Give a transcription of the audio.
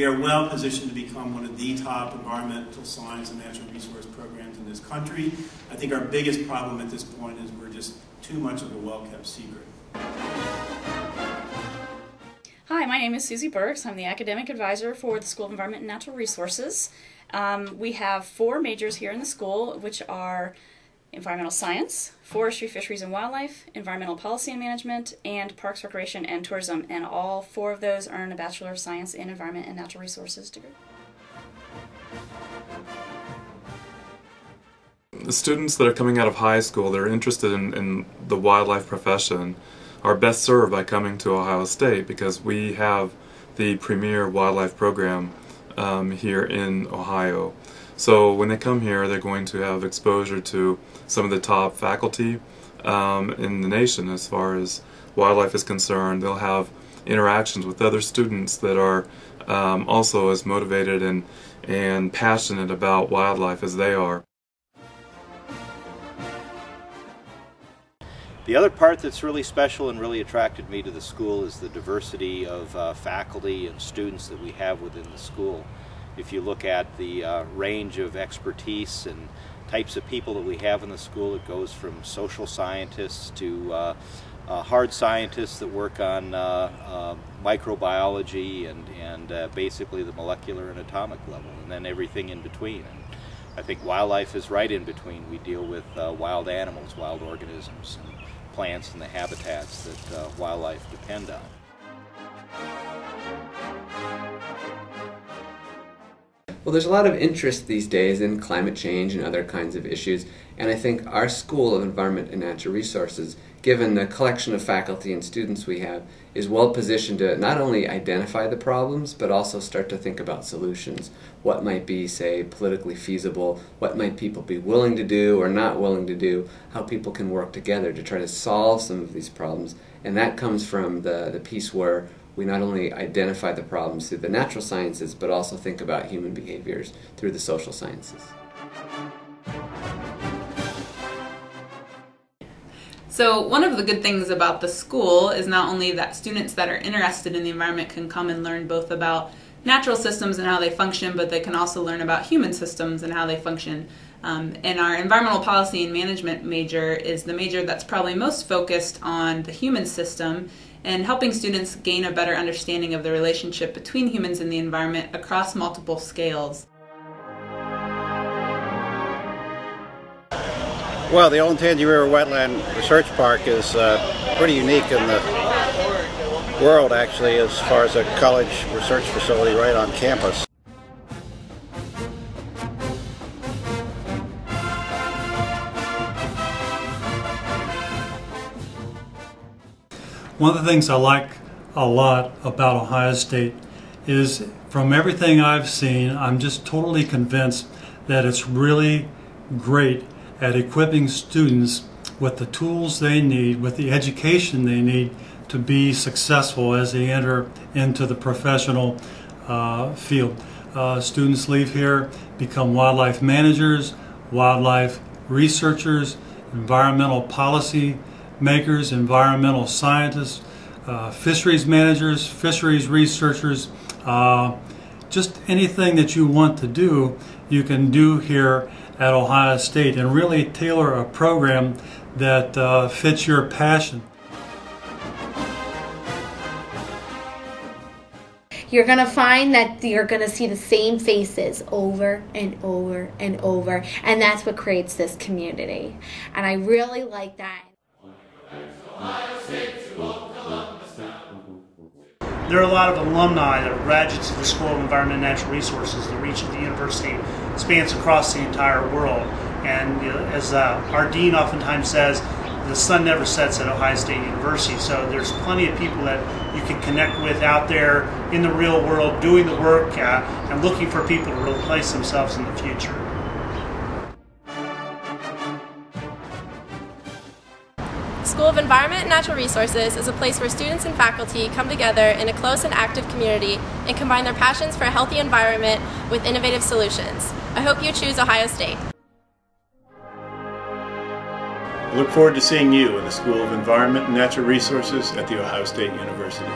We are well positioned to become one of the top environmental science and natural resource programs in this country. I think our biggest problem at this point is we're just too much of a well-kept secret. Hi, my name is Susie Burks. I'm the academic advisor for the School of Environment and Natural Resources. Um, we have four majors here in the school, which are environmental science, forestry, fisheries and wildlife, environmental policy and management, and parks, recreation, and tourism. And all four of those earn a Bachelor of Science in Environment and Natural Resources degree. The students that are coming out of high school, they're interested in, in the wildlife profession, are best served by coming to Ohio State because we have the premier wildlife program um, here in Ohio. So when they come here, they're going to have exposure to some of the top faculty um, in the nation as far as wildlife is concerned. They'll have interactions with other students that are um, also as motivated and, and passionate about wildlife as they are. The other part that's really special and really attracted me to the school is the diversity of uh, faculty and students that we have within the school. If you look at the uh, range of expertise and types of people that we have in the school, it goes from social scientists to uh, uh hard scientists that work on uh, uh, microbiology and, and basically the molecular and atomic level, and then everything in between. And I think wildlife is right in between. We deal with wild animals, wild organisms, and plants and the habitats that uh, wildlife depend on. Well, there's a lot of interest these days in climate change and other kinds of issues, and I think our School of Environment and Natural Resources, given the collection of faculty and students we have, is well positioned to not only identify the problems, but also start to think about solutions. What might be, say, politically feasible, what might people be willing to do or not willing to do, how people can work together to try to solve some of these problems. And that comes from the, the piece where we not only identify the problems through the natural sciences, but also think about human behaviors through the social sciences. So one of the good things about the school is not only that students that are interested in the environment can come and learn both about natural systems and how they function, but they can also learn about human systems and how they function. Um, and our environmental policy and management major is the major that's probably most focused on the human system and helping students gain a better understanding of the relationship between humans and the environment across multiple scales. Well, the Old Olentangy River Wetland Research Park is uh, pretty unique in the world, actually, as far as a college research facility right on campus. One of the things I like a lot about Ohio State is from everything I've seen, I'm just totally convinced that it's really great at equipping students with the tools they need, with the education they need to be successful as they enter into the professional uh, field. Uh, students leave here, become wildlife managers, wildlife researchers, environmental policy makers, environmental scientists, uh, fisheries managers, fisheries researchers, uh, just anything that you want to do, you can do here at Ohio State and really tailor a program that uh, fits your passion. You're going to find that you're going to see the same faces over and over and over. And that's what creates this community. And I really like that. There are a lot of alumni that are graduates of the School of Environment and Natural Resources. The reach of the university spans across the entire world. And as uh, our dean oftentimes says, the sun never sets at Ohio State University. So there's plenty of people that you can connect with out there in the real world doing the work uh, and looking for people to replace themselves in the future. School of Environment and Natural Resources is a place where students and faculty come together in a close and active community and combine their passions for a healthy environment with innovative solutions. I hope you choose Ohio State. I look forward to seeing you in the School of Environment and Natural Resources at The Ohio State University.